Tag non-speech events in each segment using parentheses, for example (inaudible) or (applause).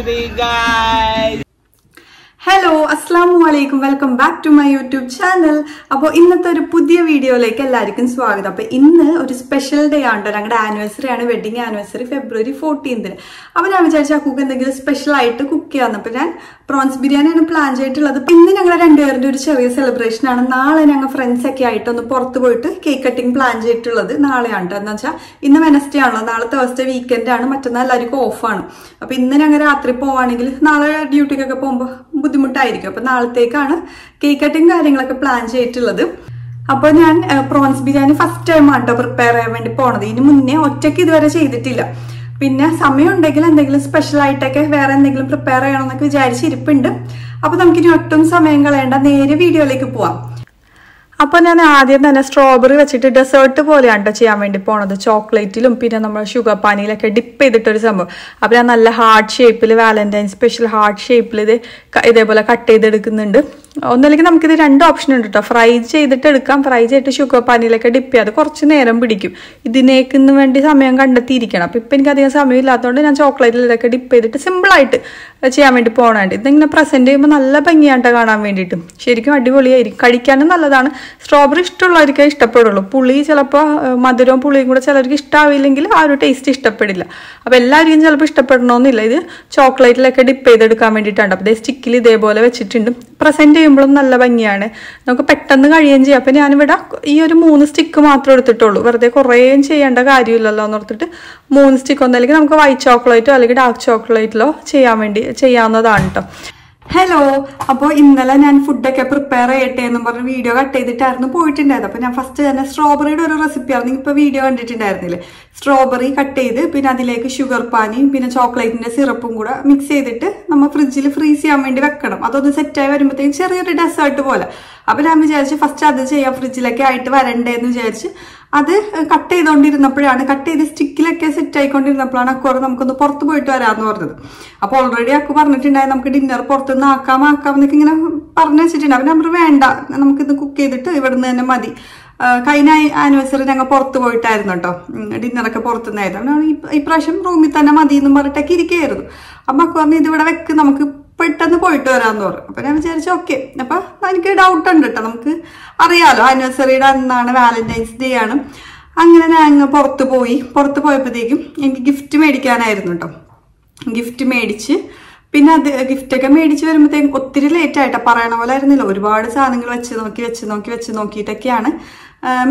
today, guys. Hello അസ്സാം വലൈക്കും welcome back to my YouTube channel. അപ്പോൾ ഇന്നത്തെ ഒരു പുതിയ വീഡിയോയിലേക്ക് എല്ലാവർക്കും സ്വാഗതം. അപ്പോൾ ഇന്ന് ഒരു സ്പെഷ്യൽ ഡേ ആണ് ട്ടോ. ഞങ്ങളുടെ ആനിവേഴ്സറി ആണ്. വെഡിങ് ആനിവേഴ്സറി ഫെബ്രുവരി ഫോർട്ടീൻത്തിന് അപ്പോൾ ഞാൻ വിചാരിച്ചു കുക്ക് എന്തെങ്കിലും സ്പെഷ്യൽ ആയിട്ട് കുക്ക് ചെയ്യാന്ന്. അപ്പോൾ ഞാൻ പ്രോൺസ് ബിരിയാണിയാണ് പ്ലാൻ ചെയ്തിട്ടുള്ളത്. ഇന്ന് ഞങ്ങൾ രണ്ടുപേരുടെ ഒരു ചെറിയ സെലിബ്രേഷൻ ആണ്. നാളെ ഞങ്ങൾ ഫ്രണ്ട്സൊക്കെ ആയിട്ട് ഒന്ന് പുറത്ത് പോയിട്ട് കേക്ക് കട്ടിങ് പ്ലാൻ ചെയ്തിട്ടുള്ളത് നാളെയാണ് ട്ടോ. എന്ന് വെച്ചാൽ ഇന്ന് വെനസ്ഡേ ആണല്ലോ. നാളെ തേഴ്സ്ഡേ വീക്കെൻഡ് ആണ്. മറ്റന്നാൾ എല്ലാവർക്കും ഓഫാണ് അപ്പോൾ ഇന്ന് ഞങ്ങൾ രാത്രി പോവാണെങ്കിൽ നാളെ ഡ്യൂട്ടിക്കൊക്കെ പോകുമ്പോൾ ബുദ്ധിമുട്ടായിരിക്കും. അപ്പൊ നാളത്തേക്കാണ് കേക്ക് കട്ടിങ് കാര്യങ്ങളൊക്കെ പ്ലാൻ ചെയ്തിട്ടുള്ളത്. അപ്പോൾ ഞാൻ പ്രോൺസ് ബിരിയാണി ഫസ്റ്റ് ടൈം ആട്ടോ പ്രിപ്പയർ ചെയ്യാൻ വേണ്ടി പോണത്. ഇനി മുന്നേ ഒറ്റയ്ക്ക് ഇതുവരെ ചെയ്തിട്ടില്ല. പിന്നെ സമയം ഉണ്ടെങ്കിൽ എന്തെങ്കിലും സ്പെഷ്യൽ ആയിട്ടൊക്കെ വേറെ എന്തെങ്കിലും പ്രിപ്പയർ ചെയ്യണമെന്നൊക്കെ വിചാരിച്ചിരിപ്പുണ്ട്. അപ്പോൾ നമുക്കിനി ഒട്ടും സമയം കളയേണ്ട. നേരെ വീഡിയോയിലേക്ക് പോവാം. അപ്പൊ ഞാൻ ആദ്യം തന്നെ സ്ട്രോബെറി വെച്ചിട്ട് ഡെസേർട്ട് പോലെയാണ് കേട്ടോ ചെയ്യാൻ വേണ്ടി പോണത്. ചോക്ലേറ്റിലും പിന്നെ നമ്മൾ ഷുഗർ പാനിയിലൊക്കെ ഡിപ്പ് ചെയ്തിട്ടൊരു സംഭവം. അപ്പൊ ഞാൻ നല്ല ഹാർട്ട് ഷേപ്പിൽ വാലന്റൈൻ സ്പെഷ്യൽ ഹാർട്ട് ഷേപ്പിൽ ഇത് ഇതേപോലെ കട്ട് ചെയ്തെടുക്കുന്നുണ്ട്. ഒന്നല്ലെങ്കിൽ നമുക്കിത് രണ്ട് ഓപ്ഷൻ ഉണ്ട് കേട്ടോ ഫ്രൈ ചെയ്തിട്ട് എടുക്കാം. ഫ്രൈ ചെയ്തിട്ട് ഷുഗർ പാനിയിലൊക്കെ ഡിപ്പ് ചെയ്യാം. അത് കുറച്ച് നേരം പിടിക്കും. ഇതിനേക്കിന്ന് വേണ്ടി സമയം കണ്ടെത്തിയിരിക്കണം. അപ്പം ഇപ്പം എനിക്ക് അധികം സമയം ഇല്ലാത്തതുകൊണ്ട് ഞാൻ ചോക്ലേറ്റിൽ ഇതൊക്കെ ഡിപ്പ് ചെയ്തിട്ട് സിമ്പിളായിട്ട് ചെയ്യാൻ വേണ്ടി പോകണുണ്ട് ഇതിങ്ങനെ പ്രസന്റ് ചെയ്യുമ്പോൾ നല്ല ഭംഗിയായിട്ട് കാണാൻ വേണ്ടിയിട്ട്. ശരിക്കും അടിപൊളിയായിരിക്കും. കഴിക്കാനും നല്ലതാണ്. സ്ട്രോബെറി ഇഷ്ടമുള്ളവർക്കേ ഇഷ്ടപ്പെടുള്ളൂ. പുളി ചിലപ്പോൾ മധുരവും പുളിയും കൂടെ ചിലർക്ക് ഇഷ്ടാവില്ലെങ്കിൽ ആ ഒരു ടേസ്റ്റ് ഇഷ്ടപ്പെടില്ല. അപ്പോൾ എല്ലാവരെയും ചിലപ്പോൾ ഇഷ്ടപ്പെടണമെന്നില്ല ഇത് ചോക്ലേറ്റിലൊക്കെ ഡിപ്പ് ചെയ്തെടുക്കാൻ വേണ്ടിയിട്ടാണ്. അപ്പോൾ സ്റ്റിക്കിൽ ഇതേപോലെ വെച്ചിട്ടുണ്ട്. പ്രസന്റ് ചെയ്യുമ്പോഴും നല്ല ഭംഗിയാണ്. നമുക്ക് പെട്ടെന്ന് കഴിയുകയും ചെയ്യാം. അപ്പം ഞാനിവിടെ ഈ ഒരു മൂന്ന് സ്റ്റിക്ക് മാത്രം എടുത്തിട്ടുള്ളൂ. വെറുതെ കുറേയും ചെയ്യേണ്ട കാര്യമില്ലല്ലോ എന്ന് ഓർത്തിട്ട് മൂന്ന് സ്റ്റിക്ക് ഒന്നല്ലെങ്കിൽ നമുക്ക് വൈറ്റ് ചോക്ലേറ്റോ അല്ലെങ്കിൽ ഡാർക്ക് ചോക്ലേറ്റിലോ ചെയ്യാൻ വേണ്ടി ചെയ്യാവുന്നതാണ് കേട്ടോ ഹലോ അപ്പോൾ ഇന്നലെ ഞാൻ ഫുഡൊക്കെ പ്രിപ്പയർ ചെയ്യട്ടെ എന്നും പറഞ്ഞ് വീഡിയോ കട്ട് ചെയ്തിട്ടായിരുന്നു പോയിട്ടുണ്ടായത് അപ്പോൾ ഞാൻ ഫസ്റ്റ് തന്നെ സ്ട്രോബെറിയുടെ ഒരു റെസിപ്പി ആയിരുന്നു ഇപ്പോൾ വീഡിയോ കണ്ടിട്ടുണ്ടായിരുന്നില്ലേ? സ്ട്രോബെറി കട്ട് ചെയ്ത് പിന്നെ അതിലേക്ക് ഷുഗർ പാനിയും പിന്നെ ചോക്ലേറ്റിന്റെ സിറപ്പും കൂടെ മിക്സ് ചെയ്തിട്ട് നമ്മൾ ഫ്രിഡ്ജിൽ ഫ്രീസ് ചെയ്യാൻ വേണ്ടി വെക്കണം. അതൊന്ന് സെറ്റായി വരുമ്പോഴത്തേക്കും ചെറിയൊരു ഡെസേർട്ട് പോലെ. അപ്പോൾ ഞാൻ വിചാരിച്ചു ഫസ്റ്റ് അത് ചെയ്യാം ഫ്രിഡ്ജിലൊക്കെ ആയിട്ട് വരണ്ടേ എന്ന് വിചാരിച്ച് അത് കട്ട് ചെയ്തുകൊണ്ടിരുന്നപ്പോഴാണ് കട്ട് ചെയ്ത് സ്റ്റിക്കിലൊക്കെ സെറ്റ് ആയിക്കൊണ്ടിരുന്നപ്പോഴാണ് അക്കുറ നമുക്കൊന്ന് പുറത്ത് പോയിട്ട് വരാമെന്ന് പറഞ്ഞത്. അപ്പോൾ ഓൾറെഡി അക്കു പറഞ്ഞിട്ടുണ്ടായി നമുക്ക് ഡിന്നർ പുറത്തുനിന്ന് ആക്കാം ആക്കാം എന്നൊക്കെ ഇങ്ങനെ പറഞ്ഞു വെച്ചിട്ടുണ്ട്. അപ്പം നമ്മൾ വേണ്ട നമുക്കിത് കുക്ക് ചെയ്തിട്ട് ഇവിടുന്ന് തന്നെ മതി. കഴിഞ്ഞ ആനിവേഴ്സറി ഞങ്ങൾ പുറത്ത് പോയിട്ടായിരുന്നു കേട്ടോ ഡിന്നറൊക്കെ പുറത്തുനിന്നായിരുന്നു. ഈ ഇപ്രാവശ്യം റൂമിൽ തന്നെ മതി എന്നും പറഞ്ഞിട്ടൊക്കെ ഇരിക്കുകയായിരുന്നു. അപ്പം അക്കു പറഞ്ഞു ഇതിവിടെ വെക്ക് നമുക്ക് പെട്ടെന്ന് പോയിട്ട് വരാമെന്ന് പറഞ്ഞു. അപ്പം ഞാൻ വിചാരിച്ചു ഓക്കെ അപ്പം എനിക്ക് ഡൗട്ട് ഉണ്ട് കേട്ടോ നമുക്ക് അറിയാലോ ആനിവേഴ്സറിയുടെ അന്നാണ് വാലന്റൈൻസ് ഡേ ആണ്. അങ്ങനെ ഞാൻ അങ്ങ് പുറത്ത് പോയി. പുറത്ത് പോയപ്പോഴത്തേക്കും എനിക്ക് ഗിഫ്റ്റ് മേടിക്കാനായിരുന്നു കേട്ടോ ഗിഫ്റ്റ് മേടിച്ച് പിന്നെ അത് ഗിഫ്റ്റൊക്കെ മേടിച്ച് വരുമ്പോഴത്തേക്കും ഒത്തിരി ലേറ്റ് ആയിട്ടാ. പറയണ പോലെ ആയിരുന്നില്ല. ഒരുപാട് സാധനങ്ങൾ വെച്ച് നോക്കി വെച്ച് നോക്കി വെച്ച് നോക്കിയിട്ടൊക്കെയാണ്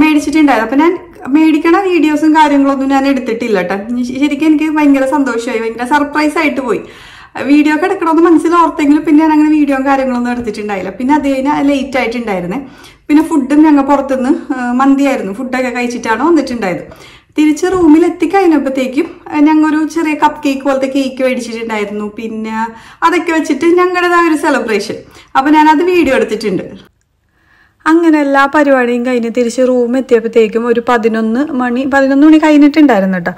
മേടിച്ചിട്ടുണ്ടായത്. അപ്പം ഞാൻ മേടിക്കണ വീഡിയോസും കാര്യങ്ങളൊന്നും ഞാൻ എടുത്തിട്ടില്ല കേട്ടോ ശരിക്കും എനിക്ക് ഭയങ്കര സന്തോഷമായി. ഭയങ്കര സർപ്രൈസ് ആയിട്ട് പോയി. വീഡിയോ മനസ്സിൽ ഓർത്തെങ്കിലും പിന്നെ ഞാൻ അങ്ങനെ വീഡിയോ കാര്യങ്ങളൊന്നും എടുത്തിട്ടുണ്ടായില്ല. പിന്നെ അത് കഴിഞ്ഞാൽ ലേറ്റ് ആയിട്ടുണ്ടായിരുന്നേ. പിന്നെ ഫുഡും ഞങ്ങൾ പുറത്തുനിന്ന് മന്തിയായിരുന്നു. ഫുഡൊക്കെ കഴിച്ചിട്ടാണ് വന്നിട്ടുണ്ടായത്. തിരിച്ച് റൂമിൽ എത്തിക്കഴിഞ്ഞപ്പോഴത്തേക്കും ഞങ്ങൾ ഒരു ചെറിയ കപ്പ് കേക്ക് പോലത്തെ കേക്ക് മേടിച്ചിട്ടുണ്ടായിരുന്നു. പിന്നെ അതൊക്കെ വെച്ചിട്ട് ഞങ്ങളുടേതായ ഒരു സെലിബ്രേഷൻ അപ്പം ഞാനത് വീഡിയോ എടുത്തിട്ടുണ്ട്. അങ്ങനെ എല്ലാ പരിപാടിയും കഴിഞ്ഞ് തിരിച്ച് റൂം എത്തിയപ്പോഴത്തേക്കും ഒരു പതിനൊന്ന് മണി പതിനൊന്ന് മണി കഴിഞ്ഞിട്ടുണ്ടായിരുന്നു കേട്ടോ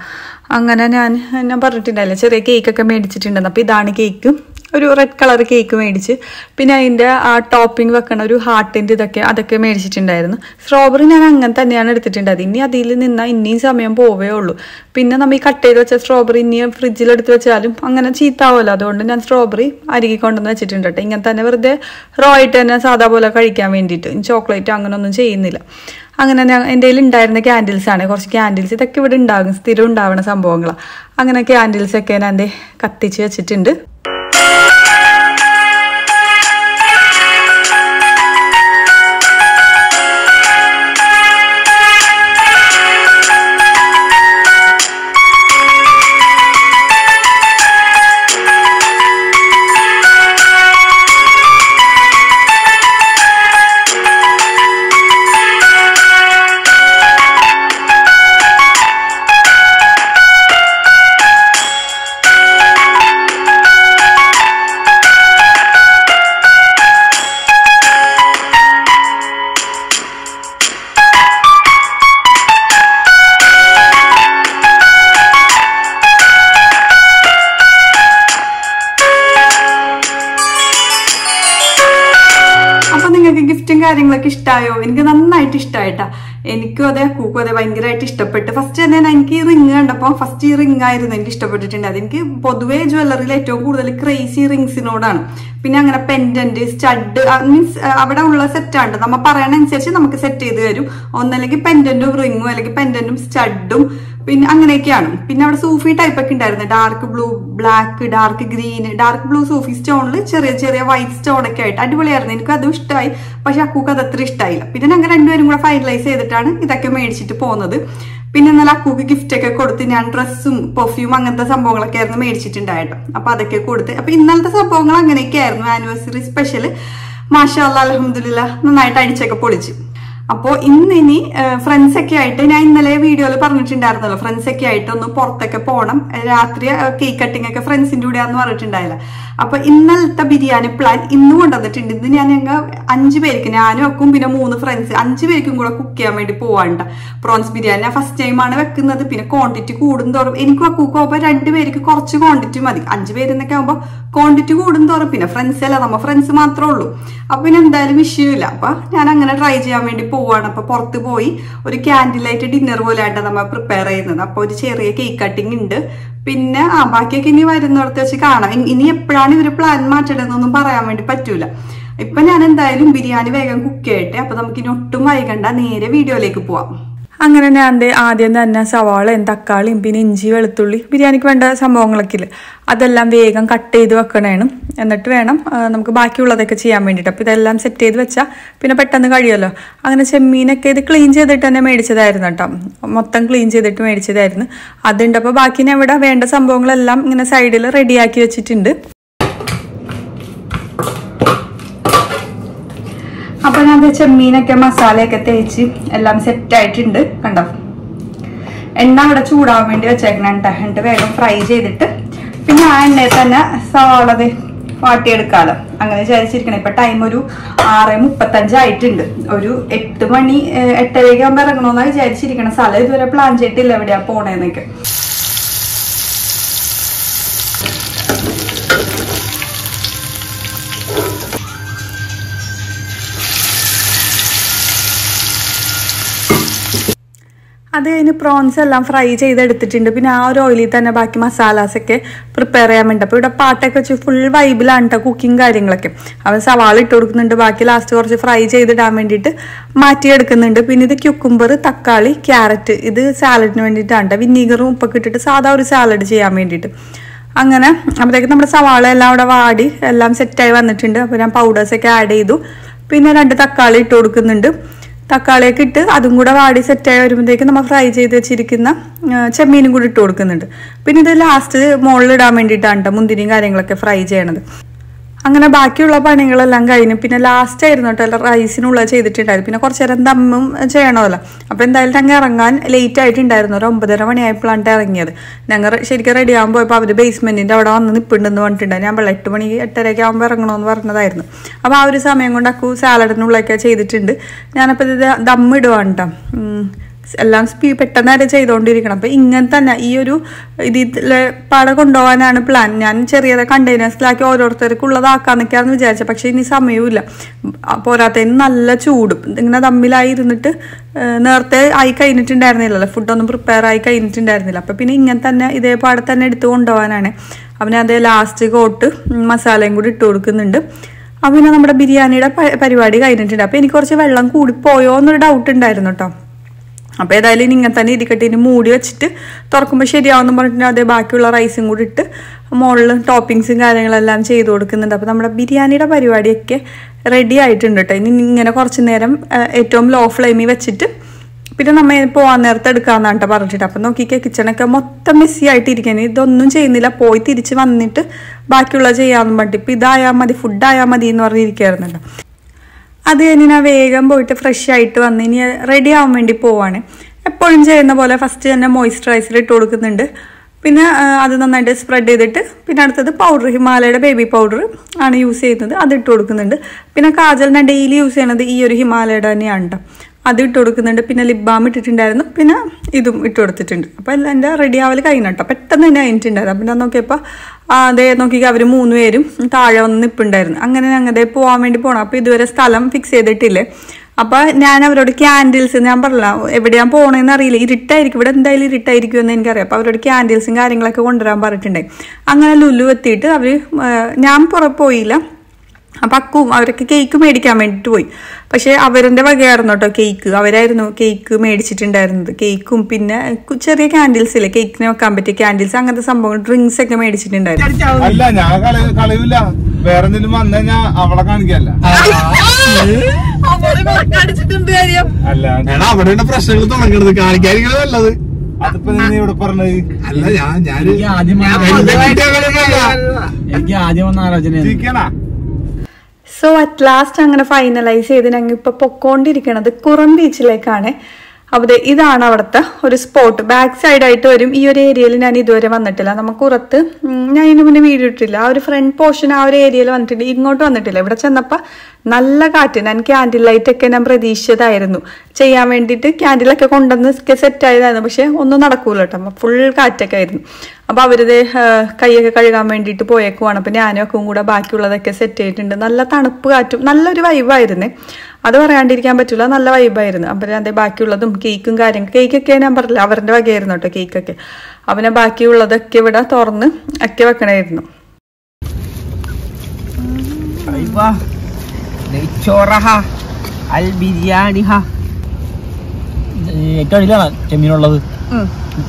അങ്ങനെ ഞാൻ ഞാൻ പറഞ്ഞിട്ടുണ്ടായില്ല ചെറിയ കേക്കൊക്കെ മേടിച്ചിട്ടുണ്ടായിരുന്നു അപ്പോൾ ഇതാണ് കേക്ക് ഒരു റെഡ് കളർ കേക്ക് മേടിച്ച്. പിന്നെ അതിന്റെ ആ ടോപ്പിംഗ് വെക്കണ ഒരു ഹാർട്ടിന്റെ ഇതൊക്കെ അതൊക്കെ മേടിച്ചിട്ടുണ്ടായിരുന്നു. സ്ട്രോബെറി ഞാൻ അങ്ങനെ തന്നെയാണ് എടുത്തിട്ടുണ്ടായത് ഇനി അതിൽ നിന്നാൽ ഇനിയും സമയം പോവേ ഉള്ളൂ. പിന്നെ നമ്മൾ ഈ കട്ട് ചെയ്ത് വെച്ച സ്ട്രോബെറി ഇനിയും ഫ്രിഡ്ജിലെടുത്ത് വെച്ചാലും അങ്ങനെ ചീത്താവുമല്ലോ അതുകൊണ്ട് ഞാൻ സ്ട്രോബെറി അരികെ കൊണ്ടുവന്ന് വെച്ചിട്ടുണ്ട് കേട്ടോ. ഇങ്ങനെ തന്നെ വെറുതെ റോ ആയിട്ട് തന്നെ സാധാ പോലെ കഴിക്കാൻ വേണ്ടിയിട്ട്. ചോക്ലേറ്റ് അങ്ങനെ ഒന്നും ചെയ്യുന്നില്ല. അങ്ങനെ ഞാൻ എന്റെ കയ്യിൽ ഉണ്ടായിരുന്ന ക്യാൻഡിൽസ് ആണ്. കുറച്ച് ക്യാൻഡിൽസ് ഇതൊക്കെ ഇവിടെ ഉണ്ടാകും. സ്ഥിരം ഉണ്ടാവുന്ന സംഭവങ്ങളാണ് അങ്ങനെ ക്യാൻഡിൽസ് ഒക്കെ ഞാൻ എന്റെ കത്തിച്ച് വെച്ചിട്ടുണ്ട്. കാര്യങ്ങളൊക്കെ ഇഷ്ടമായോ എനിക്ക് നന്നായിട്ട് ഇഷ്ടമായിട്ടാ എനിക്കും അതെ കൂക്കും അതെ ഭയങ്കരമായിട്ട് ഇഷ്ടപ്പെട്ട് ഫസ്റ്റ് തന്നെ എനിക്ക് ഈ റിങ് കണ്ടപ്പോൾ ഫസ്റ്റ് ഈ റിങ് ആയിരുന്നു എനിക്ക് ഇഷ്ടപ്പെട്ടിട്ടുണ്ട്. അതെനിക്ക് പൊതുവേ ജ്വല്ലറിയിൽ ഏറ്റവും കൂടുതൽ ക്രേസി റിങ്സിനോടാണ് പിന്നെ അങ്ങനെ പെൻഡന്റ് സ്റ്റഡ് മീൻസ് അവിടെ ഉള്ള സെറ്റാണ് നമ്മൾ പറയണ അനുസരിച്ച് നമുക്ക് സെറ്റ് ചെയ്ത് തരും. ഒന്നല്ലെങ്കിൽ പെൻഡന്റും റിങ്ങും അല്ലെങ്കിൽ പെൻഡന്റും സ്റ്റഡും പിന്നെ അങ്ങനെയൊക്കെയാണ്. പിന്നെ അവിടെ സൂഫി ടൈപ്പ് ഒക്കെ ഉണ്ടായിരുന്നു. Dark blue black dark green dark blue സൂഫി സ്റ്റോണിൽ ചെറിയ ചെറിയ വൈറ്റ് സ്റ്റോൺ ഒക്കെ ആയിട്ട് അടിപൊളിയായിരുന്നു. എനിക്ക് അതും ഇഷ്ടമായി പക്ഷെ അക്കൂക്ക് അത് അത്ര ഇഷ്ടമായില്ല പിന്നെ ഞങ്ങൾ രണ്ടുപേരും കൂടെ ഫൈനലൈസ് ചെയ്തിട്ടാണ് ഇതൊക്കെ മേടിച്ചിട്ട് പോകുന്നത് പിന്നെ ഇന്നലെ അക്കൂക്ക് ഗിഫ്റ്റ് ഒക്കെ കൊടുത്ത് ഞാൻ ഡ്രസ്സും പെർഫ്യൂം അങ്ങനത്തെ സംഭവങ്ങളൊക്കെ ആയിരുന്നു മേടിച്ചിട്ടുണ്ടായിട്ട് അപ്പൊ അതൊക്കെ കൊടുത്ത് അപ്പൊ ഇന്നലത്തെ സംഭവങ്ങൾ അങ്ങനെയൊക്കെ ആയിരുന്നു ആനിവേഴ്സറി സ്പെഷ്യൽ മാഷാ അലഹമുല്ല നന്നായിട്ട് അടിച്ചൊക്കെ പൊളിച്ചു. അപ്പോൾ ഇന്നിനി ഇനി ഫ്രണ്ട്സ് ഒക്കെ ആയിട്ട് ഞാൻ ഇന്നലെ വീഡിയോയിൽ പറഞ്ഞിട്ടുണ്ടായിരുന്നല്ലോ ഫ്രണ്ട്സൊക്കെ ആയിട്ട് ഒന്ന് പുറത്തൊക്കെ പോകണം രാത്രി കേക്ക് കട്ടിംഗ് ഒക്കെ ഫ്രണ്ട്സിന്റെ കൂടെയാന്ന് പറഞ്ഞിട്ടുണ്ടായില്ല. അപ്പൊ ഇന്നലത്തെ ബിരിയാണി പ്ലാൻ ഇന്നും കൊണ്ടുവന്നിട്ടുണ്ട്. ഇന്ന് ഞാൻ ഞങ്ങൾ അഞ്ചു പേർക്ക് ഞാനും വെക്കും പിന്നെ മൂന്ന് ഫ്രണ്ട്സ് അഞ്ചു പേർക്കും കൂടെ കുക്ക് ചെയ്യാൻ വേണ്ടി പോവാണ്ട പ്രോൺസ് ബിരിയാണി ഞാൻ ഫസ്റ്റ് ടൈമാണ് വെക്കുന്നത്. പിന്നെ ക്വാണ്ടിറ്റി കൂടുന്തോറും എനിക്ക് വെക്കൂക്ക് രണ്ട് പേർക്ക് കുറച്ച് ക്വാണ്ടിറ്റി മതി. അഞ്ചു പേരെന്നൊക്കെ ആകുമ്പോൾ ക്വാണ്ടിറ്റി കൂടുന്തോറും പിന്നെ ഫ്രണ്ട്സ് അല്ല നമ്മ ഫ്രണ്ട്സ് മാത്രമേ ഉള്ളൂ. അപ്പൊ പിന്നെ എന്തായാലും വിഷയമില്ല അപ്പൊ ഞാൻ അങ്ങനെ ട്രൈ ചെയ്യാൻ വേണ്ടി പോവാണ്. അപ്പൊ പുറത്ത് പോയി ഒരു ക്യാൻഡിലായിട്ട് ഡിന്നർ പോലെ ആയിട്ട് നമ്മൾ പ്രിപ്പയർ ചെയ്യുന്നത്. അപ്പൊ ഒരു ചെറിയ കേക്ക് കട്ടിങ് ഉണ്ട്. പിന്നെ ആ ബാക്കിയൊക്കെ ഇനി വരുന്നിടത്ത് വെച്ച് കാണാം. ഇനി എപ്പോഴാണ് ഇവർ പ്ലാൻ മാറ്റേണ്ടതെന്നൊന്നും പറയാൻ വേണ്ടി പറ്റൂല. ഇപ്പൊ ഞാൻ എന്തായാലും ബിരിയാണി വേഗം കുക്ക് ചെയ്യട്ടെ. അപ്പൊ നമുക്ക് ഇനി ഒട്ടും വൈകണ്ട. നേരെ വീഡിയോയിലേക്ക് പോവാം. അങ്ങനെ ഞാൻ ആദ്യം തന്നെ സവാളയും തക്കാളിയും പിന്നെ ഇഞ്ചി വെളുത്തുള്ളി ബിരിയാണിക്ക് വേണ്ട സംഭവങ്ങളൊക്കെ അതെല്ലാം വേഗം കട്ട് ചെയ്ത് വെക്കണേണ് എന്നിട്ട് വേണം നമുക്ക് ബാക്കിയുള്ളതൊക്കെ ചെയ്യാൻ വേണ്ടിയിട്ട് അപ്പോൾ ഇതെല്ലാം സെറ്റ് ചെയ്ത് വെച്ചാൽ പിന്നെ പെട്ടെന്ന് കഴിയുമല്ലോ. അങ്ങനെ ചെമ്മീനൊക്കെ ഇത് ക്ലീൻ ചെയ്തിട്ട് തന്നെ മേടിച്ചതായിരുന്നു കേട്ടോ. മൊത്തം ക്ലീൻ ചെയ്തിട്ട് മേടിച്ചതായിരുന്നു. അതുണ്ട്. അപ്പോൾ ബാക്കി ഞാൻ ഇവിടെ വേണ്ട സംഭവങ്ങളെല്ലാം ഇങ്ങനെ സൈഡിൽ റെഡിയാക്കി വെച്ചിട്ടുണ്ട്. അപ്പൊ ഞാൻ ചെമ്മീനൊക്കെ മസാലയൊക്കെ തേച്ച് എല്ലാം സെറ്റ് ആയിട്ടുണ്ട്. കണ്ടോ? എണ്ണ അവിടെ ചൂടാവാൻ വേണ്ടി വെച്ചേക്കണം കേട്ടോ. എന്നിട്ട് വേഗം ഫ്രൈ ചെയ്തിട്ട് പിന്നെ ആ എണ്ണയിൽ തന്നെ സവാളത് വാട്ടിയെടുക്കാമല്ലോ അങ്ങനെ വിചാരിച്ചിരിക്കണം. ഇപ്പൊ ടൈം ഒരു ആറ് മുപ്പത്തഞ്ചായിട്ടുണ്ട് ഒരു എട്ട് മണി എട്ടരയ്ക്ക് ആകുമ്പോൾ ഇറങ്ങണമെന്നാണ് വിചാരിച്ചിരിക്കണം. സ്ഥലം ഇതുവരെ പ്ലാൻ ചെയ്തിട്ടില്ല എവിടെയാ പോണേന്നൊക്കെ. അത് കഴിഞ്ഞ് പ്രോൺസ് എല്ലാം ഫ്രൈ ചെയ്തെടുത്തിട്ടുണ്ട്. പിന്നെ ആ ഒരു ഓയിലിൽ തന്നെ ബാക്കി മസാലാസൊക്കെ പ്രിപ്പയർ ചെയ്യാൻ വേണ്ടി. അപ്പോൾ ഇവിടെ പാട്ടൊക്കെ വെച്ച് ഫുൾ വൈബിലാണ് കേട്ടോ കുക്കിംഗ് കാര്യങ്ങളൊക്കെ. അവൻ സവാള ഇട്ട് കൊടുക്കുന്നുണ്ട്. ബാക്കി ലാസ്റ്റ് കുറച്ച് ഫ്രൈ ചെയ്തിടാൻ വേണ്ടിയിട്ട് മാറ്റിയെടുക്കുന്നുണ്ട്. പിന്നെ ഇത് ക്യുക്കുംബർ തക്കാളി ക്യാരറ്റ് ഇത് സാലഡിന് വേണ്ടിയിട്ടാണ് കേട്ടോ വിനീഗറും ഉപ്പൊക്കെ ഇട്ടിട്ട് സാധാ ഒരു സാലഡ് ചെയ്യാൻ വേണ്ടിയിട്ട്. അങ്ങനെ അപ്പോഴത്തേക്ക് നമ്മുടെ സവാള എല്ലാം അവിടെ വാടി എല്ലാം സെറ്റായി വന്നിട്ടുണ്ട്. അപ്പോൾ ഞാൻ പൗഡേഴ്സൊക്കെ ആഡ് ചെയ്തു. പിന്നെ രണ്ട് തക്കാളി ഇട്ട് കൊടുക്കുന്നുണ്ട്. തക്കാളിയൊക്കെ ഇട്ട് അതും കൂടെ വാടി സെറ്റായി വരുമ്പോഴത്തേക്ക് നമ്മൾ ഫ്രൈ ചെയ്ത് വെച്ചിരിക്കുന്ന ചെമ്മീനും കൂടി ഇട്ട് കൊടുക്കുന്നുണ്ട്. പിന്നെ ഇത് ലാസ്റ്റ് മുകളിൽ ഇടാൻ വേണ്ടിയിട്ടാണ് കേട്ടോ മുന്തിരിയും കാര്യങ്ങളൊക്കെ ഫ്രൈ ചെയ്യണത്. അങ്ങനെ ബാക്കിയുള്ള പണികളെല്ലാം കഴിഞ്ഞ് പിന്നെ ലാസ്റ്റ് ആയിരുന്നു കേട്ടോ റൈസിനുള്ള ചെയ്തിട്ടുണ്ടായിരുന്നു. പിന്നെ കുറച്ച് നേരം ദമ്മും ചെയ്യണമല്ലോ. അപ്പോൾ എന്തായാലും ഞങ്ങൾ ഇറങ്ങാൻ ലേറ്റ് ആയിട്ടുണ്ടായിരുന്നു. ഒരു ഒമ്പതര മണിയായപ്പോഴാണ് ഇറങ്ങിയത്. ഞങ്ങൾ ശരിക്കും റെഡി ആകാൻ പോയപ്പോൾ അവർ ബേസ്മെന്റിന്റെ അവിടെ വന്ന് നിൽപ്പുണ്ടെന്ന് പറഞ്ഞിട്ടുണ്ടായിരുന്നു. ഞാൻ വെള്ളം എട്ട് മണി എട്ടരയൊക്കെ ആകുമ്പോൾ ഇറങ്ങണമെന്ന് പറഞ്ഞതായിരുന്നു. അപ്പോൾ ആ ഒരു സമയം കൊണ്ട് അക്കു സാലഡിനുള്ളൊക്കെ ചെയ്തിട്ടുണ്ട്. ഞാനപ്പോൾ ഇത് ദമ്മിടുവാണ് കേട്ടോ. എല്ലാം സ്പീ പെട്ടെന്ന് തന്നെ ചെയ്തുകൊണ്ടിരിക്കണം അപ്പം ഇങ്ങനെ തന്നെ ഈ ഒരു ഇതിൽ പാടെ കൊണ്ടുപോകാനാണ് പ്ലാൻ ഞാൻ ചെറിയ കണ്ടെയ്നേഴ്സിലാക്കി ഓരോരുത്തർക്കുള്ളതാക്കാന്നൊക്കെയാന്ന് വിചാരിച്ചത് പക്ഷേ ഇനി സമയമില്ല പോരാത്തതിന് നല്ല ചൂടും. ഇങ്ങനെ തമ്മിലായി ഇരുന്നിട്ട് നേരത്തെ ആയി കഴിഞ്ഞിട്ടുണ്ടായിരുന്നില്ലല്ലോ. ഫുഡൊന്നും പ്രിപ്പയർ ആയി കഴിഞ്ഞിട്ടുണ്ടായിരുന്നില്ല. അപ്പോൾ പിന്നെ ഇങ്ങനെ തന്നെ ഇതേ പാടെ തന്നെ എടുത്തു കൊണ്ടുപോകാനാണ്. അവന് അതേ ലാസ്റ്റ് കോട്ട് മസാലയും കൂടി ഇട്ട് കൊടുക്കുന്നുണ്ട്. അപ്പം പിന്നെ നമ്മുടെ ബിരിയാണിയുടെ പരിപാടി കഴിഞ്ഞിട്ടുണ്ട്. അപ്പോൾ എനിക്ക് കുറച്ച് വെള്ളം കൂടിപ്പോയോ പോയോ എന്നൊരു ഡൗട്ട് ഉണ്ടായിരുന്നു കേട്ടോ അപ്പോൾ ഏതായാലും ഇനി ഇങ്ങനെ തന്നെ ഇരിക്കട്ടെ. ഇനി മൂടി വെച്ചിട്ട് തുറക്കുമ്പോൾ ശരിയാവുമെന്ന് പറഞ്ഞിട്ട് അതേ ബാക്കിയുള്ള റൈസും കൂടി ഇട്ട് മുകളിൽ ടോപ്പിങ്സും കാര്യങ്ങളെല്ലാം ചെയ്ത് കൊടുക്കുന്നുണ്ട്. അപ്പോൾ നമ്മുടെ ബിരിയാണിയുടെ പരിപാടിയൊക്കെ റെഡി ആയിട്ടുണ്ട് കേട്ടോ. ഇനി ഇങ്ങനെ കുറച്ച് നേരം ഏറ്റവും ലോ ഫ്ലെയിമിൽ വെച്ചിട്ട് പിന്നെ നമ്മൾ പോകാൻ നേരത്തെ എടുക്കാമെന്നാണ് കേട്ടോ പറഞ്ഞിട്ട് അപ്പം നോക്കിക്കേ കിച്ചണൊക്കെ മൊത്തം മിസ്സി ആയിട്ടിരിക്കാൻ ഇതൊന്നും ചെയ്യുന്നില്ല. പോയി തിരിച്ച് വന്നിട്ട് ബാക്കിയുള്ള ചെയ്യാമെന്ന് പറഞ്ഞിട്ട് ഇപ്പം ഇതായാൽ മതി ഫുഡായാൽ മതി എന്ന് പറഞ്ഞിരിക്കുകയായിരുന്നു കേട്ടോ അത് കഴിഞ്ഞ് ഞാൻ വേഗം പോയിട്ട് ഫ്രഷ് ആയിട്ട് വന്ന് ഇനി റെഡി ആവാൻ വേണ്ടി പോവാണ്. എപ്പോഴും ചെയ്യുന്ന പോലെ ഫസ്റ്റ് തന്നെ മോയ്സ്ചറൈസർ ഇട്ട് കൊടുക്കുന്നുണ്ട്. പിന്നെ അത് നന്നായിട്ട് സ്പ്രെഡ് ചെയ്തിട്ട് പിന്നെ അടുത്തത് പൗഡർ ഹിമാലയയുടെ ബേബി പൗഡർ ആണ് യൂസ് ചെയ്യുന്നത്. അത് ഇട്ട് കൊടുക്കുന്നുണ്ട്. പിന്നെ കാജൽ ഞാൻ ഡെയിലി യൂസ് ചെയ്യണത് ഈ ഒരു ഹിമാലയയുടെ തന്നെയാണ് കേട്ടോ അത് ഇട്ട് കൊടുക്കുന്നുണ്ട്. പിന്നെ ലിപ് ബാം ഇട്ടിട്ടുണ്ടായിരുന്നു. പിന്നെ ഇതും ഇട്ട് കൊടുത്തിട്ടുണ്ട്. അപ്പോൾ എല്ലാം എന്റെ റെഡി ആവൽ കഴിഞ്ഞിട്ടോ പെട്ടെന്ന് തന്നെ കഴിഞ്ഞിട്ടുണ്ടായിരുന്നു. അപ്പം ഞാൻ നോക്കിയപ്പോൾ അതേ നോക്കി അവർ മൂന്ന് പേരും താഴെ വന്ന് നിൽപ്പുണ്ടായിരുന്നു അങ്ങനെ ഞങ്ങളുടെ പോകാൻ വേണ്ടി പോകണം അപ്പോൾ ഇതുവരെ സ്ഥലം ഫിക്സ് ചെയ്തിട്ടില്ലേ? അപ്പോൾ ഞാൻ അവരോട് ക്യാൻഡിൽസ് ഞാൻ പറഞ്ഞില്ല. എവിടെയാ പോകണമെന്ന് അറിയില്ല. ഇരുട്ടായിരിക്കും. ഇവിടെ എന്തായാലും ഇരുട്ടായിരിക്കും എന്ന് എനിക്കറിയാം. അപ്പോൾ അവരോട് ക്യാൻഡിൽസും കാര്യങ്ങളൊക്കെ കൊണ്ടുവരാൻ പറഞ്ഞിട്ടുണ്ടായി. അങ്ങനെ ലുലു എത്തിയിട്ട് അവർ ഞാൻ പുറ പോയില്ല. അപ്പൊ അക്കും അവരൊക്കെ കേക്ക് മേടിക്കാൻ വേണ്ടിയിട്ട് പോയി. പക്ഷേ അവരുടെ വകയായിരുന്നു കേട്ടോ കേക്ക് അവരായിരുന്നു കേക്ക് മേടിച്ചിട്ടുണ്ടായിരുന്നത്. കേക്കും പിന്നെ ചെറിയ ക്യാൻഡിൽസ് ഇല്ലേ? കേക്കിന് വെക്കാൻ പറ്റിയ ക്യാൻഡിൽസ് അങ്ങനത്തെ സംഭവം ഡ്രിങ്ക്സ് ഒക്കെ മേടിച്ചിട്ടുണ്ടായിരുന്നു. അല്ല ഞാൻ കളി കളയൂല വേറെ എന്തെങ്കിലും വന്നു കഴിഞ്ഞാൽ അവളെ കാണിക്കല്ല. അല്ല എടാ അവിടെയാണ് പ്രശ്നങ്ങൾ തുടങ്ങണത് കാണിക്കാതിരിക്കണത് നല്ലത്. അതിപ്പോ നീ ഇവിടെ പറഞ്ഞത്? അല്ല ഞാൻ ഞാൻ എനിക്ക് ആദ്യം വന്ന ആലോചന സോ അറ്റ് ലാസ്റ്റ് അങ്ങനെ ഫൈനലൈസ് ചെയ്ത് ഞങ്ങൾ ഇപ്പൊ പൊക്കോണ്ടിരിക്കണത് കുറം ബീച്ചിലേക്കാണ് ദേ ഇതാണ് അവിടുത്തെ ഒരു സ്പോട്ട് ബാക്ക് സൈഡ് ആയിട്ട് വരും. ഈ ഒരു ഏരിയയിൽ ഞാൻ ഇതുവരെ വന്നിട്ടില്ല. നമുക്ക് പുറത്ത് ഞാൻ ഇതിന് മുന്നേ വീഡിയോ ഇട്ടില്ല ആ ഒരു ഫ്രണ്ട് പോർഷൻ ആ ഒരു ഏരിയയിൽ വന്നിട്ടില്ല. ഇങ്ങോട്ട് വന്നിട്ടില്ല. ഇവിടെ ചെന്നപ്പോൾ നല്ല കാറ്റ്. ഞാൻ ക്യാൻഡിൽ ലൈറ്റ് ഒക്കെ ഞാൻ പ്രതീക്ഷിച്ചതായിരുന്നു. ചെയ്യാൻ വേണ്ടിയിട്ട് ക്യാൻഡിലൊക്കെ കൊണ്ടുവന്ന് സെറ്റ് ആയതായിരുന്നു. പക്ഷെ ഒന്നും നടക്കൂല കേട്ടോ. അപ്പം ഫുൾ കാറ്റൊക്കെ ആയിരുന്നു. അപ്പോൾ അവരിത് കൈയൊക്കെ കഴുകാൻ വേണ്ടിയിട്ട് പോയേക്കുവാണ്. അപ്പോൾ ഞാനും ഒക്കെ കൂടെ ബാക്കിയുള്ളതൊക്കെ സെറ്റ് ചെയ്തിട്ടുണ്ട്. നല്ല തണുപ്പ് കാറ്റും. നല്ലൊരു വൈബായിരുന്നേ അത് പറയാണ്ടിരിക്കാൻ പറ്റില്ല നല്ല വൈബായിരുന്നു അപ്പം അതേ ബാക്കിയുള്ളതും കേക്കും കാര്യം കേക്കൊക്കെ ഞാൻ പറഞ്ഞില്ല അവരുടെ വകയായിരുന്നു കേട്ടോ കേക്കൊക്കെ അപ്പം ഞാൻ ബാക്കിയുള്ളതൊക്കെ ഇവിടെ തുറന്ന് ഒക്കെ വെക്കണമായിരുന്നു ചെമ്മീനുള്ളത്.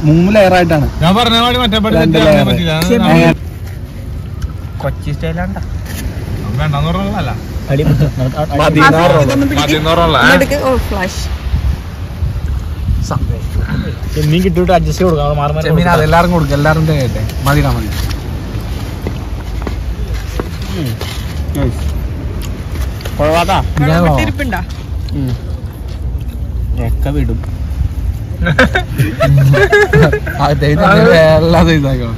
മൂന്ന് ലെയർ ആയിട്ടാണ്. ഞാൻ പറഞ്ഞ. കൊച്ചി സ്റ്റൈലാണ്ടാ വേണ്ടെന്ന് പറഞ്ഞല്ല? അടി ഫ്ലാഷ് ചെമ്മീൻ കിട്ടിയിട്ട് അഡ്ജസ്റ്റ് കൊടുക്കാം. മാറി മാറി ചെമ്മീൻ അത് എല്ലാവർക്കും കൊടുക്കും. എല്ലാവരും തേട്ടെ മതിനാ മതി ഒക്കെ വിടും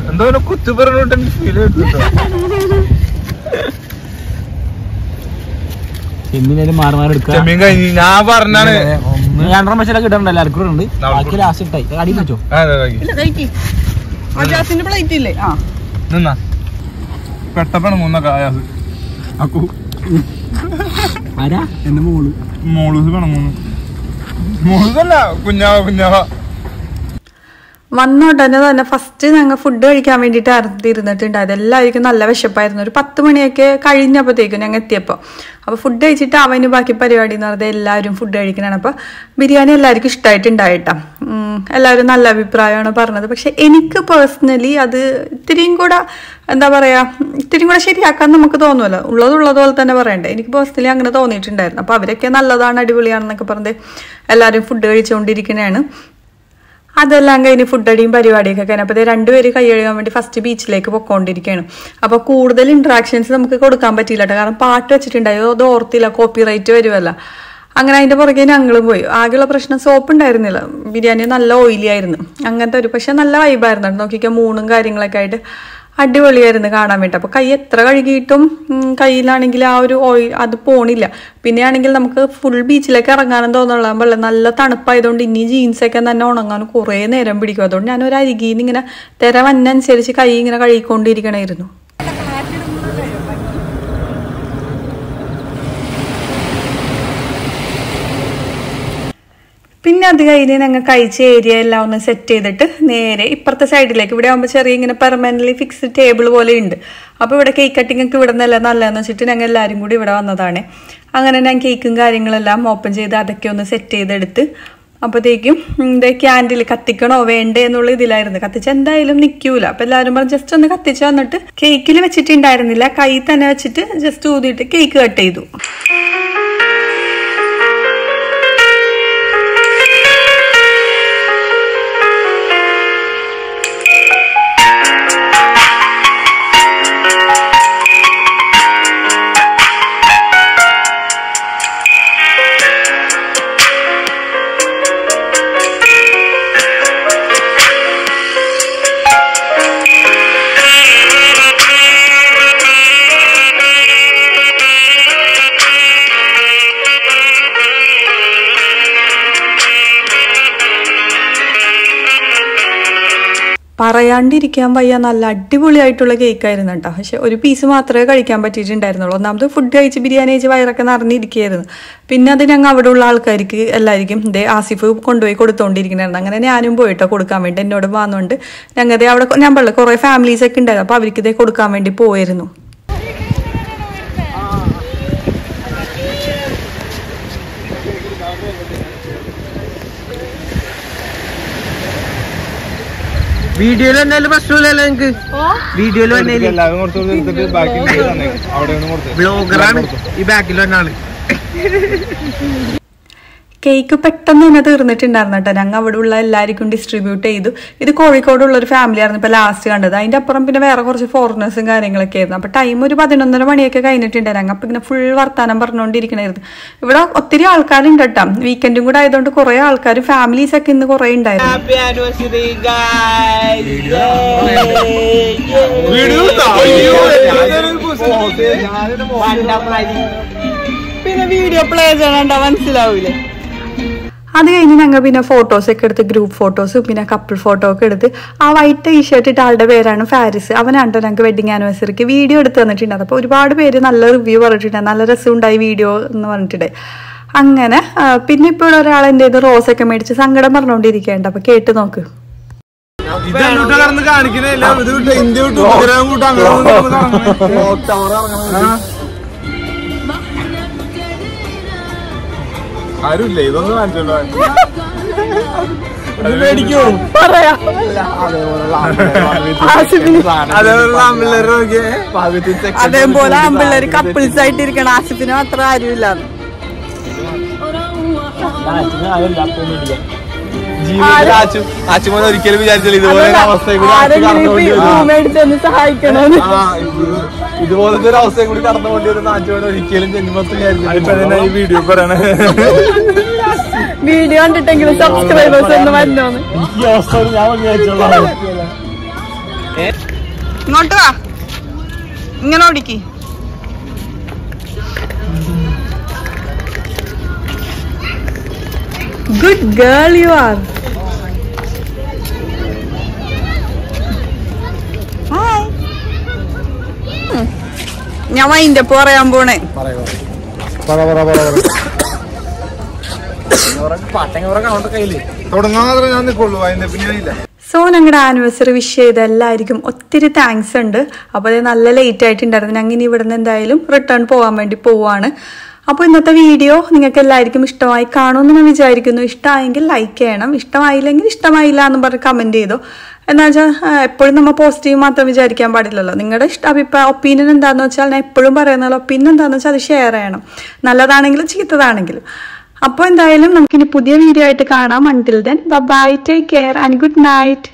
എന്തോ കുത്തു പറഞ്ഞോട്ടെ ഫീൽ കിട്ടും (laughs) ചെമ്മീനും മാറി മാറി എടുക്കുക. ചെമ്മീൻ കഴിഞ്ഞ് ഞാൻ പറഞ്ഞാണ് ഒന്ന് രണ്ടര മനുഷ്യരൊക്കെ കിട്ടണ്ടല്ലോ അരക്കൂറുണ്ട് ഉണ്ട്. ബാക്കി ലാസ്റ്റ് ഇട്ടായി. അടി വെച്ചോ? പ്ലേറ്റ് ഇല്ലേ ആ നിന്നാ. പെട്ടപ്പാണ് മൂന്ന കായാസ് അക്കു. ആരാ? എന്റെ മോൾ മോളൂസ് വേണം മൂന്ന് മോളൂസല്ല കുഞ്ഞാവ കുഞ്ഞാവ. വന്ന ഉടനെ തന്നെ ഫസ്റ്റ് ഞങ്ങൾ ഫുഡ് കഴിക്കാൻ വേണ്ടിയിട്ട് ഇരുന്നിട്ടുണ്ടായത്. എല്ലാവർക്കും നല്ല വിശപ്പായിരുന്നു. ഒരു പത്ത് മണിയൊക്കെ കഴിഞ്ഞപ്പോഴത്തേക്കും ഞങ്ങൾ എത്തിയപ്പോൾ അപ്പോൾ ഫുഡ് കഴിച്ചിട്ട് അവന് ബാക്കി പരിപാടി എന്ന് പറഞ്ഞാൽ എല്ലാവരും ഫുഡ് കഴിക്കണാണ് അപ്പോൾ ബിരിയാണി എല്ലാവർക്കും ഇഷ്ടമായിട്ടുണ്ടായിട്ടാ എല്ലാവരും നല്ല അഭിപ്രായമാണ് പറഞ്ഞത്. പക്ഷെ എനിക്ക് പേഴ്സണലി അത് ഇത്തിരിയും കൂടെ എന്താ പറയുക ഇത്തിരിയും കൂടെ ശരിയാക്കാൻ നമുക്ക് തോന്നുമല്ലോ ഉള്ളത് ഉള്ളതുപോലെ തന്നെ പറയണ്ടേ. എനിക്ക് പേഴ്സണലി അങ്ങനെ തോന്നിയിട്ടുണ്ടായിരുന്നു. അപ്പോൾ അവരൊക്കെ നല്ലതാണ് അടിപൊളിയാണെന്നൊക്കെ പറഞ്ഞ് എല്ലാവരും ഫുഡ് കഴിച്ചുകൊണ്ടിരിക്കുന്നതാണ് അതെല്ലാം കഴിഞ്ഞ് ഫുഡ് അടിയും പരിപാടിയൊക്കെ കഴിഞ്ഞ്. അപ്പോൾ രണ്ടുപേര് കൈ കഴുകാൻ വേണ്ടി ഫസ്റ്റ് ബീച്ചിലേക്ക് പൊക്കോണ്ടിരിക്കുകയാണ് അപ്പോൾ കൂടുതൽ ഇൻട്രാക്ഷൻസ് നമുക്ക് കൊടുക്കാൻ പറ്റില്ല കേട്ടോ കാരണം പാട്ട് വെച്ചിട്ടുണ്ടായി. അത് ഓർത്തില്ല കോപ്പി റൈറ്റ് വരുമല്ല അങ്ങനെ അതിന്റെ പുറകെ ഞങ്ങളും പോയി. ആകെയുള്ള പ്രശ്നം സോപ്പ് ഉണ്ടായിരുന്നില്ല. ബിരിയാണി നല്ല ഓയിലി ആയിരുന്നു. അങ്ങനത്തെ ഒരു പക്ഷേ നല്ല വൈബായിരുന്നു. നോക്കിക്കാൻ മൂണും കാര്യങ്ങളൊക്കെ ആയിട്ട്. അടിപൊളിയായിരുന്നു കാണാൻ വേണ്ടി. അപ്പോൾ കൈ എത്ര കഴുകിയിട്ടും കയ്യിലാണെങ്കിൽ ആ ഒരു ഓയിൽ അത് പോണില്ല. പിന്നെയാണെങ്കിൽ നമുക്ക് ഫുൾ ബീച്ചിലേക്ക് ഇറങ്ങാനും തോന്നുള്ള വെള്ളം നല്ല തണുപ്പായതുകൊണ്ട് ഇനി ജീൻസൊക്കെ തന്നെ ഉണങ്ങാൻ കുറേ നേരം പിടിക്കും. അതുകൊണ്ട് ഞാൻ ഒരു ഇങ്ങനെ തിര വന്നനുസരിച്ച് കൈ ഇങ്ങനെ കഴുകിക്കൊണ്ടിരിക്കണമായിരുന്നു പിന്നെ അത് കഴിഞ്ഞ് ഞങ്ങൾ കഴിച്ച ഏരിയ എല്ലാം ഒന്ന് സെറ്റ് ചെയ്തിട്ട് നേരെ ഇപ്പുറത്തെ സൈഡിലേക്ക് ഇവിടെ ആകുമ്പോൾ ചെറിയ ഇങ്ങനെ പെർമനന്റ്ലി ഫിക്സ്ഡ് ടേബിൾ പോലെ ഉണ്ട്. അപ്പോൾ ഇവിടെ കേക്ക് കട്ടിംഗ് ഒക്കെ ഇവിടെ നിന്നല്ല നല്ലതെന്ന് വെച്ചിട്ട് ഞങ്ങൾ എല്ലാവരും കൂടി ഇവിടെ വന്നതാണ്. അങ്ങനെ ഞാൻ കേക്കും കാര്യങ്ങളെല്ലാം ഓപ്പൺ ചെയ്ത് അതൊക്കെ ഒന്ന് സെറ്റ് ചെയ്തെടുത്ത് അപ്പോഴത്തേക്കും ഇത് ക്യാൻഡിൽ കത്തിക്കണോ വേണ്ടേ എന്നുള്ള ഇതിലായിരുന്നു. കത്തിച്ച് എന്തായാലും നിൽക്കൂല അപ്പം എല്ലാവരും പറഞ്ഞു ജസ്റ്റ് ഒന്ന് കത്തിച്ച് വന്നിട്ട് കേക്കിൽ വെച്ചിട്ടുണ്ടായിരുന്നില്ല. കൈ തന്നെ വെച്ചിട്ട് ജസ്റ്റ് ഊതിയിട്ട് കേക്ക് കട്ട് ചെയ്തു. പറയാണ്ടിരിക്കാൻ വയ്യ. നല്ല അടിപൊളിയായിട്ടുള്ള കേക്കായിരുന്നു കേട്ടോ. പക്ഷെ ഒരു പീസ് മാത്രമേ കഴിക്കാൻ പറ്റിയിട്ടുണ്ടായിരുന്നുള്ളൂ. ഒന്നാമത് ഫുഡ് കഴിച്ച് ബിരിയാണി കഴിച്ച് വയറൊക്കെ നിറഞ്ഞിരിക്കുകയായിരുന്നു. പിന്നെ അത് ഞങ്ങൾ അവിടെ ഉള്ള ആൾക്കാർക്ക് എല്ലാവർക്കും ഇതേ ആസിഫ് കൊണ്ടുപോയി കൊടുത്തോണ്ടിരിക്കണായിരുന്നു അങ്ങനെ ഞാനും പോയിട്ടോ കൊടുക്കാൻ വേണ്ടി. എന്നോട് വന്നുകൊണ്ട് ഞങ്ങൾ അവിടെ ഞാൻ പറഞ്ഞില്ല കുറേ ഫാമിലീസ് ഒക്കെ ഉണ്ടായിരുന്നു. അപ്പോൾ അവർക്ക് ഇതേ കൊടുക്കാൻ വേണ്ടി പോയിരുന്നു. വീഡിയോയിൽ വന്നാലും പ്രശ്നമില്ലല്ലോ നിങ്ങക്ക്. വീഡിയോയിൽ വന്നാലും. ബ്ലോഗറാണ് (laughs) ഈ ബാക്കിൽ വന്ന ആൾ. (laughs) കേക്ക് പെട്ടെന്ന് തന്നെ തീർന്നിട്ടുണ്ടായിരുന്നു കേട്ടോ. ഞങ്ങൾ അവിടെ ഉള്ള എല്ലാവർക്കും ഡിസ്ട്രിബ്യൂട്ട് ചെയ്തു. ഇത് കോഴിക്കോടുള്ള ഒരു ഫാമിലി ആയിരുന്നു ഇപ്പൊ ലാസ്റ്റ് കണ്ടത്. അതിന്റെ അപ്പുറം പിന്നെ വേറെ കുറച്ച് ഫോറിനേഴ്സും കാര്യങ്ങളൊക്കെ ആയിരുന്നു. അപ്പോൾ ടൈം ഒരു പതിനൊന്നര മണിയൊക്കെ കഴിഞ്ഞിട്ടുണ്ടായിരുന്നു ഞങ്ങൾ അപ്പൊ ഇങ്ങനെ ഫുൾ വർത്താനം പറഞ്ഞുകൊണ്ടിരിക്കണായിരുന്നു. ഇവിടെ ഒത്തിരി ആൾക്കാരുണ്ട് കേട്ടോ. വീക്കെൻഡും കൂടെ ആയതുകൊണ്ട് കുറേ ആൾക്കാർ ഫാമിലീസ് ഒക്കെ ഇന്ന് കുറേ ഉണ്ടായിരുന്നു. പിന്നെ വീഡിയോ പ്ലേ ചെയ്യണണ്ട മനസ്സിലാവൂലേ? അത് കഴിഞ്ഞ് ഞങ്ങൾ പിന്നെ ഫോട്ടോസ് ഒക്കെ എടുത്ത് ഗ്രൂപ്പ് ഫോട്ടോസ് പിന്നെ കപ്പിൾ ഫോട്ടോ ഒക്കെ എടുത്ത് ആ വൈറ്റ് ടീ ഷർട്ട് ഇട്ട ആളുടെ പേരാണ് ഫാരിസ് അവനാണ്ടോ ഞങ്ങൾക്ക് വെഡിങ് ആനിവേഴ്സറിക്ക് വീഡിയോ എടുത്ത് തന്നിട്ടുണ്ട് അപ്പോൾ ഒരുപാട് പേര് നല്ല റിവ്യൂ പറഞ്ഞിട്ടുണ്ട് നല്ല രസമുണ്ടായി വീഡിയോ എന്ന് പറഞ്ഞിട്ടുണ്ട് അങ്ങനെ പിന്നെ ഇപ്പോൾ ഒരാൾ എന്റെ ഇത് റോസ് ഒക്കെ മേടിച്ച് സങ്കടം പറഞ്ഞുകൊണ്ടിരിക്കുകയുണ്ട് അപ്പോൾ കേട്ട് നോക്ക് ഇത് അങ്ങോട്ട് കടന്ന് കാണിക്കുന്നില്ല ഇത് ഇന്ത്യ വിട്ട് അങ്ങനെ ആരുമില്ല ഇതൊന്നും മേടിക്കോ അതേപോലെ ആമ്പിള്ളേരെ കപ്പിൾസ് ആയിട്ട് ഇരിക്കണം ആസിഫിന് മാത്രം ആരുമില്ല. ഒരിക്കലും വിചാരിച്ചില്ല ഇതുപോലെ. മേടിച്ചൊന്ന് സഹായിക്കണം ഇതുപോലത്തെ ഒരു അവസ്ഥയും കൂടി കടന്നുകൊണ്ട് വരുന്ന അച്ചുമോൻ ഒരിക്കലും ജന്മത്തിൽ ഈ വീഡിയോ പറയണേ. വീഡിയോ കണ്ടിട്ടെങ്കിലും സബ്സ്ക്രൈബേഴ്സ് ഒന്ന് വരണോന്ന് ഇങ്ങോട്ട് വാ. ഇങ്ങനെ ഓടിക്ക്. ഗുഡ് ഗേൾ യു ആർ ഞാൻ മൈൻഡ് അപ്പ് പറയാൻ പോണേ. ഞാൻ നിൽക്കുള്ളൂ അതിന്റെ സോ ഞങ്ങളുടെ ആനിവേഴ്സറി വിഷ് ചെയ്ത എല്ലാവർക്കും ഒത്തിരി താങ്ക്സ് ഉണ്ട്. അപ്പോൾ അത് നല്ല ലേറ്റ് ആയിട്ടുണ്ടായിരുന്നു. ഞങ്ങൾ ഇനി ഇവിടുന്ന് എന്തായാലും റിട്ടേൺ പോകാൻ വേണ്ടി പോവാണ്. അപ്പോൾ ഇന്നത്തെ വീഡിയോ നിങ്ങൾക്ക് എല്ലാവർക്കും ഇഷ്ടമായി കാണുമെന്ന് ഞാൻ വിചാരിക്കുന്നു. ഇഷ്ടമായെങ്കിൽ ലൈക്ക് ചെയ്യണം. ഇഷ്ടമായില്ലെങ്കിൽ ഇഷ്ടമായില്ല എന്ന് പറഞ്ഞ് കമന്റ് ചെയ്തു. എന്താ വെച്ചാൽ എപ്പോഴും നമ്മൾ പോസിറ്റീവ് മാത്രം വിചാരിക്കാൻ പാടില്ലല്ലോ. നിങ്ങളുടെ ഇഷ്ട അഭിപ്രായം ഒപ്പീനിയൻ എന്താണെന്ന് വെച്ചാൽ ഞാൻ എപ്പോഴും പറയുന്നല്ലോ ഒപ്പീനിയൻ എന്താണെന്ന് വെച്ചാൽ അത് ഷെയർ ചെയ്യണം. നല്ലതാണെങ്കിലും ചീത്തതാണെങ്കിലും. അപ്പോൾ എന്തായാലും നമുക്കിനി പുതിയ വീഡിയോ ആയിട്ട് കാണാം. Until then bye take care and good night